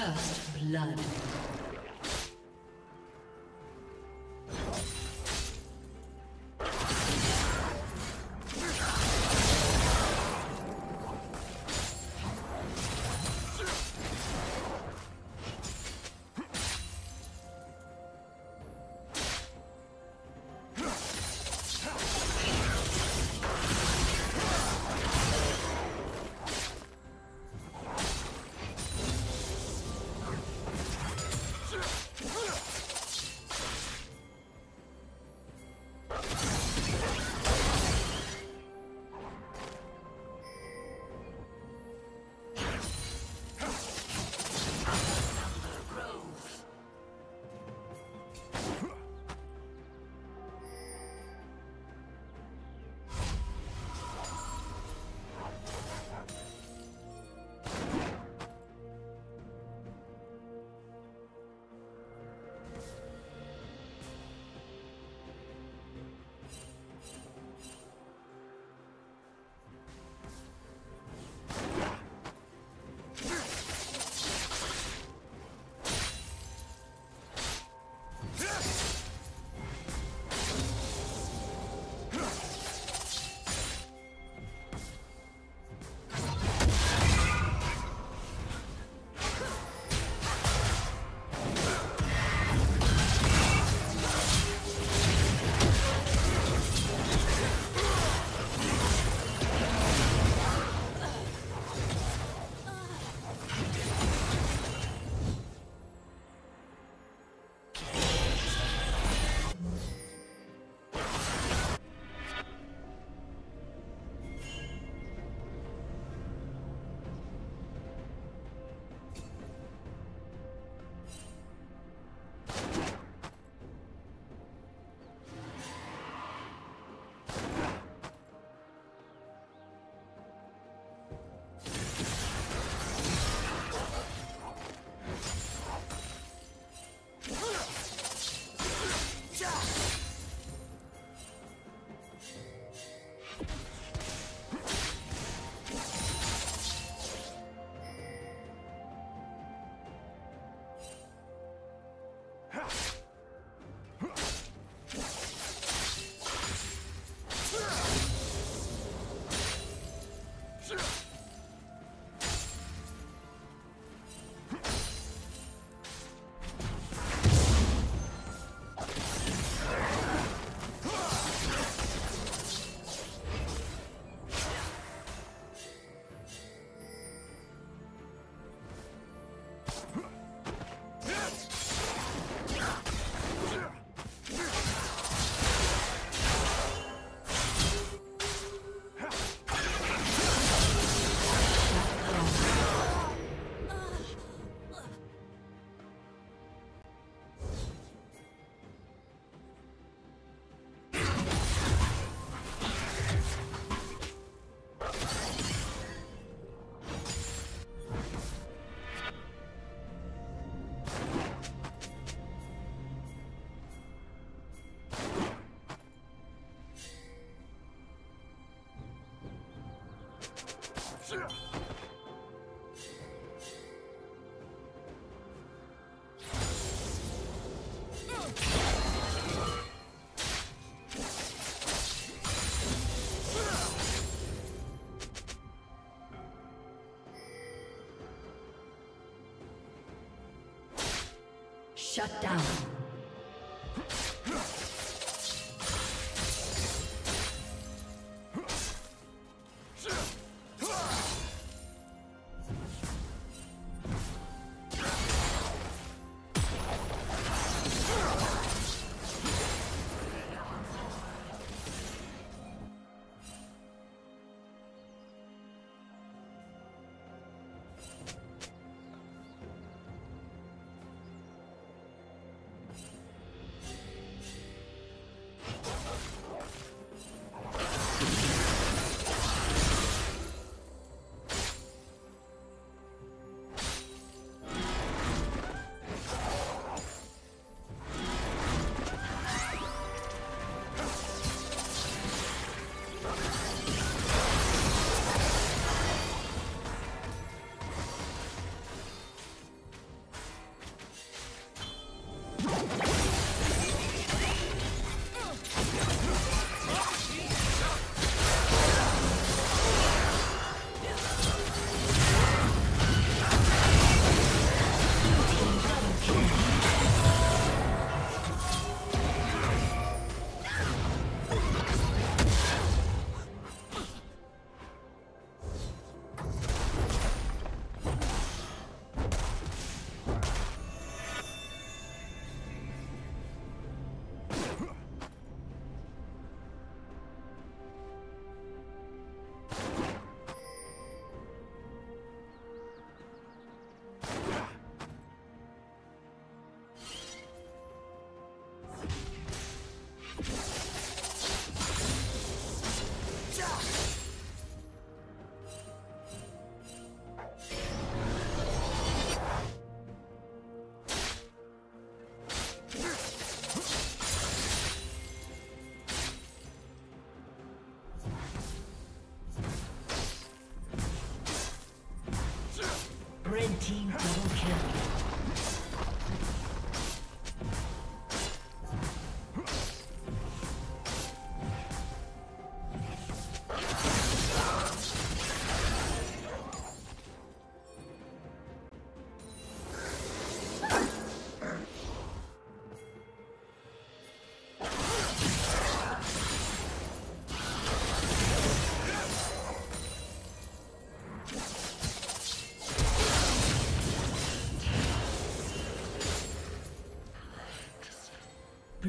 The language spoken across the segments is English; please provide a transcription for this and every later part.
First blood. Shut down.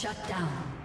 Shut down.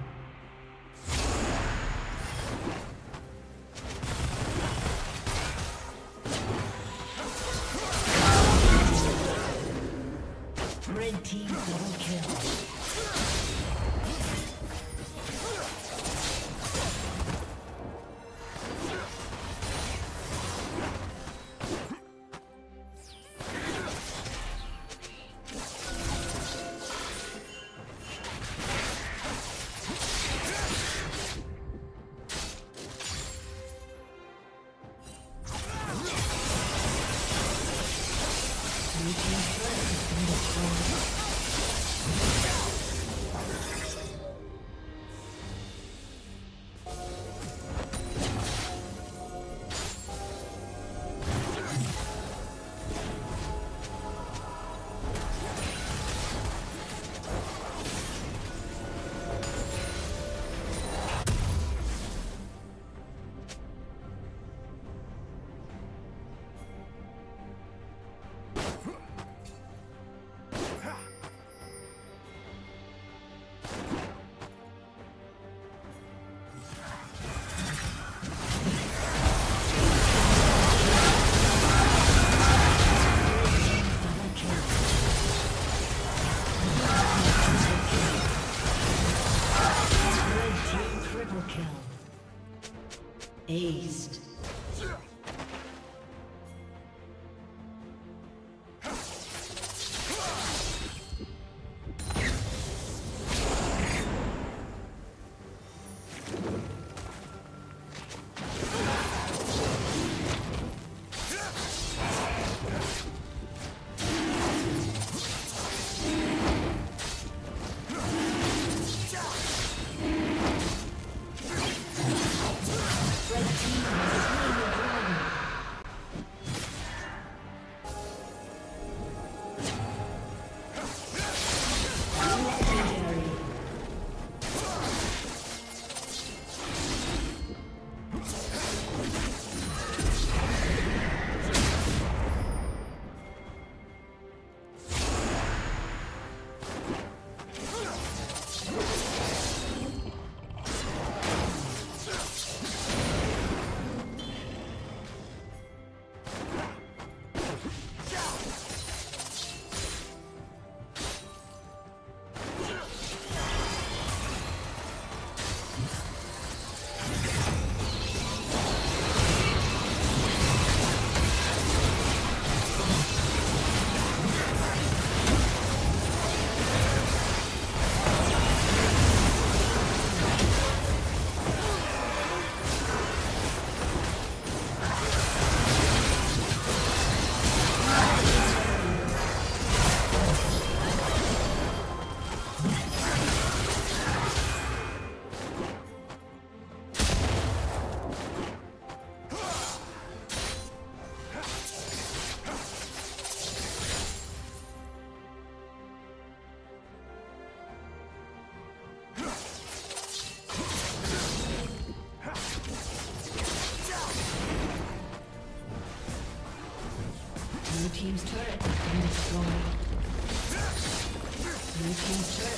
Aced.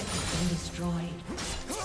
been destroyed.